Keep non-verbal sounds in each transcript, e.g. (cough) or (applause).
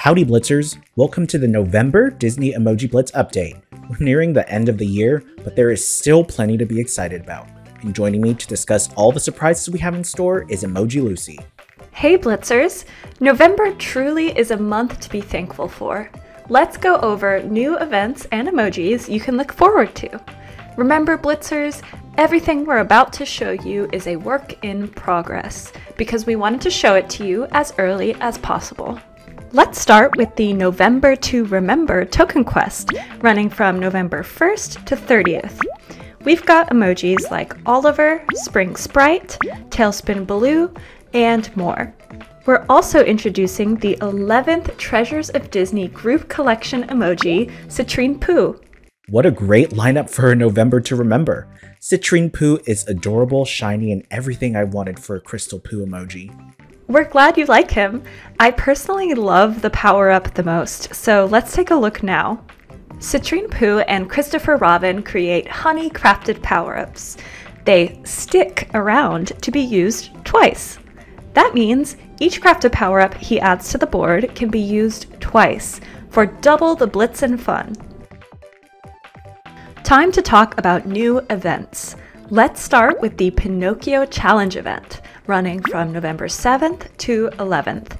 Howdy Blitzers, welcome to the November Disney Emoji Blitz update. We're nearing the end of the year, but there is still plenty to be excited about. And joining me to discuss all the surprises we have in store is Emoji Lucy. Hey Blitzers! November truly is a month to be thankful for. Let's go over new events and emojis you can look forward to. Remember, Blitzers, everything we're about to show you is a work in progress because we wanted to show it to you as early as possible. Let's start with the November to Remember token quest, running from November 1st to 30th. We've got emojis like Oliver, Spring Sprite, Tailspin Baloo, and more. We're also introducing the 11th Treasures of Disney group collection emoji, Citrine Pooh. What a great lineup for November to remember. Citrine Pooh is adorable, shiny, and everything I wanted for a Crystal Pooh emoji. We're glad you like him. I personally love the power up the most, so let's take a look now. Citrine Pooh and Christopher Robin create honey crafted power ups. They stick around to be used twice. That means each crafted power up he adds to the board can be used twice for double the blitz and fun. Time to talk about new events. Let's start with the Pinocchio Challenge event, running from November 7th to 11th.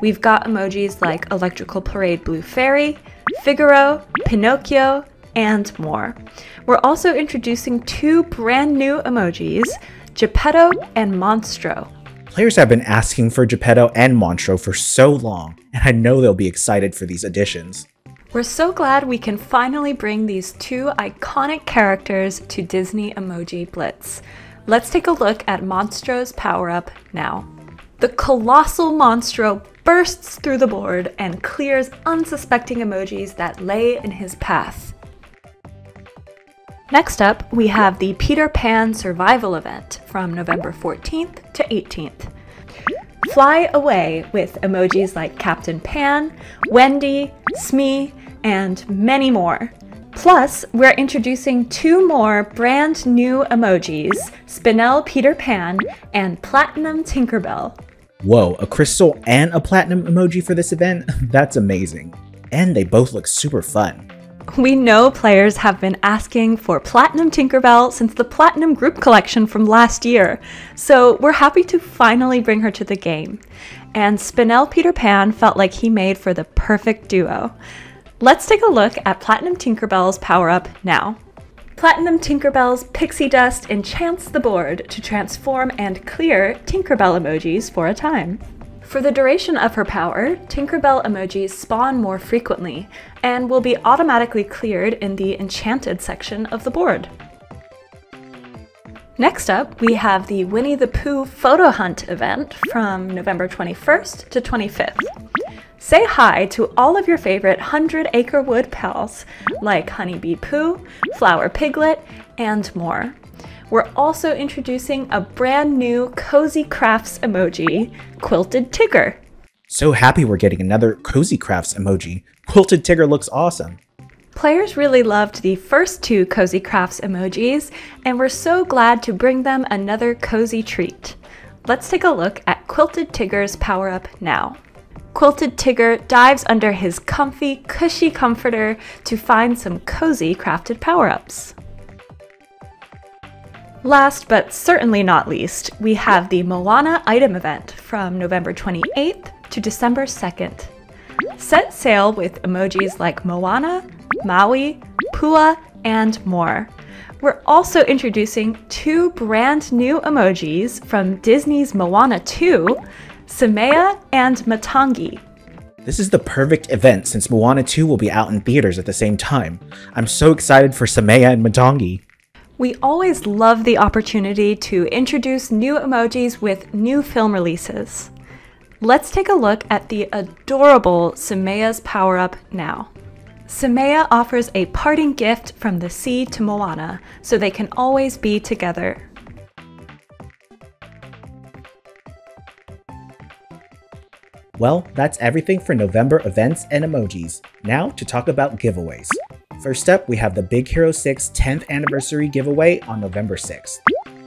We've got emojis like Electrical Parade Blue Fairy, Figaro, Pinocchio, and more. We're also introducing two brand new emojis, Geppetto and Monstro. Players have been asking for Geppetto and Monstro for so long, and I know they'll be excited for these additions. We're so glad we can finally bring these two iconic characters to Disney Emoji Blitz. Let's take a look at Monstro's power up now. The colossal Monstro bursts through the board and clears unsuspecting emojis that lay in his path. Next up, we have the Peter Pan Survival event from November 14th to 18th. Fly away with emojis like Captain Pan, Wendy, Smee, and many more. Plus, we're introducing two more brand new emojis Spinel Peter Pan and Platinum Tinkerbell. Whoa, a crystal and a platinum emoji for this event? (laughs) That's amazing. And they both look super fun. We know players have been asking for Platinum Tinkerbell since the Platinum Group Collection from last year, so we're happy to finally bring her to the game. And Spinel Peter Pan felt like he made for the perfect duo. Let's take a look at Platinum Tinkerbell's power up now. Platinum Tinkerbell's pixie dust enchants the board to transform and clear Tinkerbell emojis for a time. For the duration of her power, Tinkerbell emojis spawn more frequently and will be automatically cleared in the Enchanted section of the board. Next up, we have the Winnie the Pooh Photo Hunt event from November 21st to 25th. Say hi to all of your favorite 100 Acre Wood pals, like Honeybee Pooh, Flower Piglet, and more. We're also introducing a brand new Cozy Crafts emoji, Quilted Tigger. So happy we're getting another Cozy Crafts emoji. Quilted Tigger looks awesome. Players really loved the first two Cozy Crafts emojis, and we're so glad to bring them another cozy treat. Let's take a look at Quilted Tigger's power up now. Quilted Tigger dives under his comfy, cushy comforter to find some cozy crafted power-ups. Last but certainly not least, we have the Moana item event from November 28th to December 2nd. Set sail with emojis like Moana, Maui, Pua, and more. We're also introducing two brand new emojis from Disney's Moana 2 Simea and Matangi. This is the perfect event since Moana 2 will be out in theaters at the same time. I'm so excited for Simea and Matangi. We always love the opportunity to introduce new emojis with new film releases. Let's take a look at the adorable Simea's power up now. Simea offers a parting gift from the sea to Moana so they can always be together. Well, that's everything for November events and emojis. Now to talk about giveaways. First up, we have the Big Hero 6 10th anniversary giveaway on November 6th.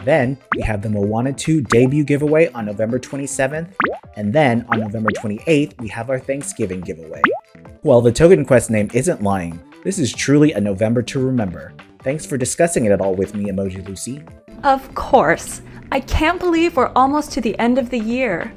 Then, we have the Moana 2 debut giveaway on November 27th. And then on November 28th, we have our Thanksgiving giveaway. Well, the Token Quest name isn't lying, this is truly a November to remember. Thanks for discussing it at all with me, Emoji Lucy. Of course. I can't believe we're almost to the end of the year.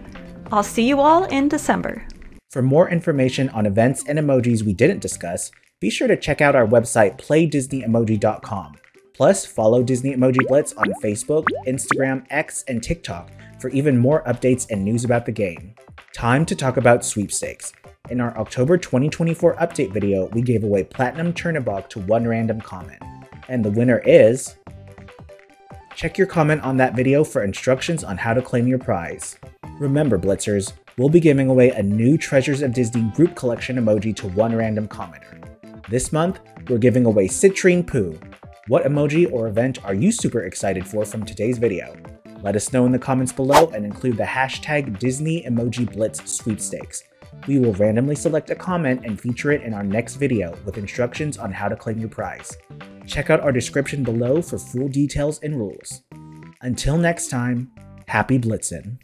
I'll see you all in December. For more information on events and emojis we didn't discuss, be sure to check out our website playdisneyemoji.com. Plus, follow Disney Emoji Blitz on Facebook, Instagram, X, and TikTok for even more updates and news about the game. Time to talk about sweepstakes. In our October 2024 update video, we gave away Platinum Chernobog to one random comment. And the winner is. Check your comment on that video for instructions on how to claim your prize. Remember, Blitzers, we'll be giving away a new Treasures of Disney group collection emoji to one random commenter. This month, we're giving away Citrine Pooh. What emoji or event are you super excited for from today's video? Let us know in the comments below and include the hashtag Disney Emoji Blitz sweepstakes. We will randomly select a comment and feature it in our next video with instructions on how to claim your prize. Check out our description below for full details and rules. Until next time, happy Blitzin'.